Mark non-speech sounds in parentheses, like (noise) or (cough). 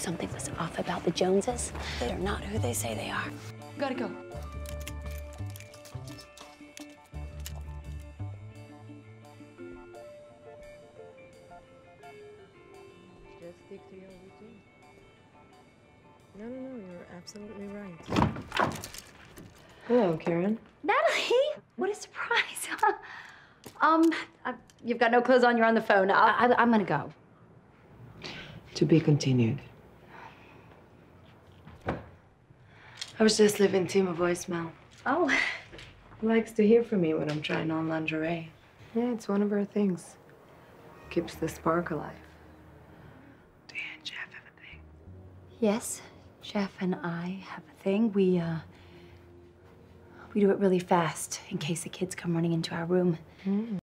something was off about the Joneses. They're not who they say they are. Gotta go. Just stick to your routine. No, no, no, you're absolutely right. Hello, Karen. Natalie, what a surprise. (laughs) um, I, you've got no clothes on. You're on the phone. I, I, I'm gonna go. To be continued. I was just leaving Tim a voicemail. Oh, He likes to hear from me when I'm trying on lingerie. Yeah, it's one of our things. Keeps the spark alive. Do you and Jeff have a thing? yes. Jeff and I have a thing. We uh, we do it really fast in case the kids come running into our room. Hmm.